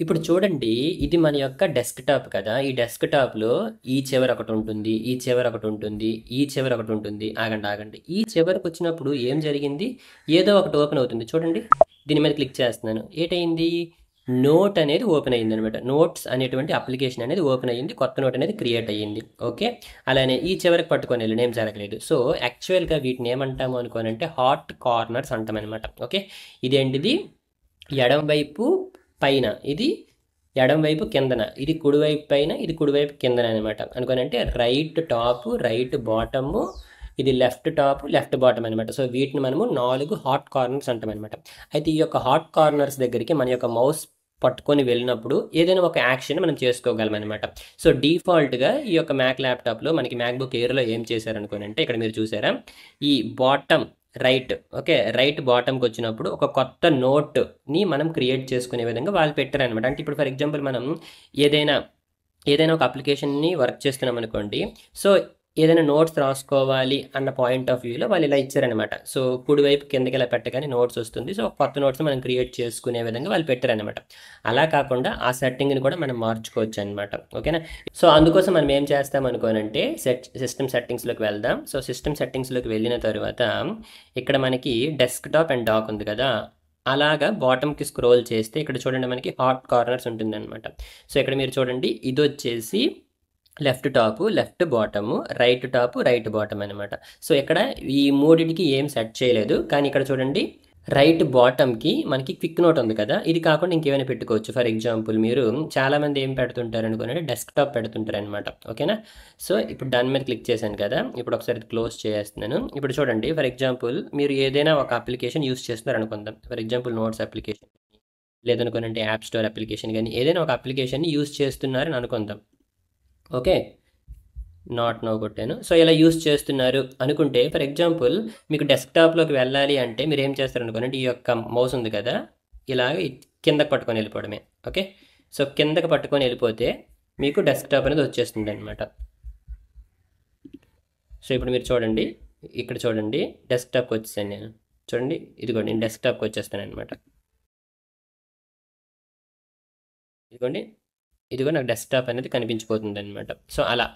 ఇప్పుడు చూడండి ఇది మన యొక్క డెస్క్‌టాప్ కదా! ఈ డెస్క్‌టాప్‌లో ఈ చివర ఒకటుంటుంది. ఈ చివర ఒకటుంటుంది. ఈ చివర ఒకటుంటుంది. ఆగండి, ఆగండి. ఈ చివరకొచ్చినప్పుడు ఏం జరిగింది? ఏదో ఒకటి ఓపెన్ అవుతుంది. చూడండి. దీని మీద క్లిక్ చేస్తున్నాను. ఏటైంది నోట్ అనేది ఓపెన్ అయిందనమాట. నోట్స్ అనేటువంటి అప్లికేషన్ అనేది ఓపెన్ అయ్యింది. కొత్త నోట్ అనేది క్రియేట్ అయ్యింది. ఓకే. అలానే ఈ చివరికి పట్టుకొని పట్టుకొనెళ్ళాను. ఏం జరగలేదు. సో, యాక్చువల్‌గా వీటిని ఏమంటాము అనుకోనంటే హాట్ కార్నర్స్ అంటామనమాట. ఓకే. ఇదేంటిది? ఎడం వైపు పైన. ఇది ఎడంవైపు కిందన. ఇది కుడివైపు పైన. ఇది కుడివైపు కిందన అనమాట. అనుకోనంటే రైట్ టాప్ రైట్ బాటము, ఇది లెఫ్ట్ టాప్, లెఫ్ట్ బాటమ్ అనమాట. సో, వీటిని మనము నాలుగు హాట్ కార్నర్స్ అంటామనమాట. అయితే ఈ యొక్క హాట్ కార్నర్స్ దగ్గరికి మన యొక్క మౌస్ పట్టుకొని వెళ్ళినప్పుడు ఏదైనా ఒక యాక్షన్ మనం చేసుకోగలమనమాట. సో, డిఫాల్ట్‌గా ఈ యొక్క మ్యాక్ ల్యాప్‌టాప్‌లో మనకి మ్యాక్‌బుక్ ఎయిర్‌లో ఏం చేశారనుకోనంటే ఇక్కడ మీరు చూసారా? ఈ బాటమ్ రైట్ ఓకే. రైట్ బాటమ్‌కొచ్చినప్పుడు ఒక కొత్త నోట్‌ని మనం క్రియేట్ చేసుకునే విధంగా వాళ్ళు పెట్టారనమాట. అంటే ఇప్పుడు ఫర్ ఎగ్జాంపుల్ మనం ఏదైనా, ఏదైనా ఒక అప్లికేషన్‌ని వర్క్ చేస్తున్నామనుకోండి. సో, ఏదైనా నోట్స్ రాసుకోవాలి అన్న పాయింట్ ఆఫ్ వ్యూలో వాళ్ళు ఇలా ఇచ్చారనమాట. సో, కుడివైపు కిందకి ఇలా పెట్టగానే నోట్స్ వస్తుంది. సో, కొత్త నోట్స్ మనం క్రియేట్ చేసుకునే విధంగా వాళ్ళు పెట్టారనమాట. అలా కాకుండా ఆ సెట్టింగ్‌ని కూడా మనం మార్చుకోవచ్చు అనమాట ఓకేనా. సో, అందుకోసం మనం ఏం చేస్తాం అనుకోనంటే సెట్ సిస్టమ్ సెట్టింగ్స్‌లోకి వెళ్దాం. సో, సిస్టమ్ సెట్టింగ్స్‌లోకి వెళ్ళిన తర్వాత ఇక్కడ మనకి డెస్క్‌టాప్ అండ్ డాక్ ఉంది కదా! అలాగా బాటమ్‌కి స్క్రోల్ చేస్తే ఇక్కడ చూడండి మనకి హాట్ కార్నర్స్ ఉంటుందన్నమాట సో, ఇక్కడ మీరు చూడండి ఇది వచ్చేసి left top, left bottom, right top right bottom అనమాట. సో, ఇక్కడ ఈ మూడింటికి ఏం సెట్ చేయలేదు. కానీ ఇక్కడ చూడండి రైట్ బాటమ్‌కి మనకి క్విక్ నోట్ ఉంది కదా! ఇది కాకుండా ఇంకేమైనా పెట్టుకోవచ్చు. ఫర్ ఎగ్జాంపుల్ మీరు చాలామంది ఏం పెడుతుంటారనుకోనంటే డెస్క్‌టాప్ పెడుతుంటారనమాట. ఓకేనా. సో, ఇప్పుడు డన్ మీద క్లిక్ చేశాను కదా! ఇప్పుడు ఒకసారి ఇది క్లోజ్ చేస్తున్నాను ఇప్పుడు చూడండి ఫర్ ఎగ్జాంపుల్ మీరు ఏదైనా ఒక అప్లికేషన్ యూజ్ చేస్తున్నారనుకుందాం. ఫర్ ఎగ్జాంపుల్ నోట్స్ అప్లికేషన్ లేదనుకోనంటే యాప్ స్టోర్ అప్లికేషన్ కానీ ఏదైనా ఒక అప్లికేషన్ యూజ్ చేస్తున్నారని అనుకుందాం. ఓకే. నాట్ నో కొట్టాను. సో, ఇలా యూజ్ చేస్తున్నారు అనుకుంటే ఫర్ ఎగ్జాంపుల్ మీకు డెస్క్‌టాప్‌లోకి వెళ్ళాలి అంటే మీరు ఏం చేస్తారు అనుకోండి ఈ యొక్క మౌస్ ఉంది కదా! ఇలాగ కిందకి పట్టుకొని వెళ్ళిపోవడమే. ఓకే. సో, కిందకి పట్టుకొని వెళ్ళిపోతే మీకు డెస్క్‌టాప్ అనేది వచ్చేస్తుందనమాట. సో, ఇప్పుడు మీరు చూడండి. ఇక్కడ చూడండి డెస్క్‌టాప్‌కి వచ్చేసాను నేను. చూడండి ఇదిగోండి నేను డెస్క్‌టాప్‌కి వచ్చేస్తాననమాట. ఇదిగోండి. ఇదిగో నాకు డెస్క్‌టాప్ అనేది కనిపించిపోతుందనమాట. సో, అలా.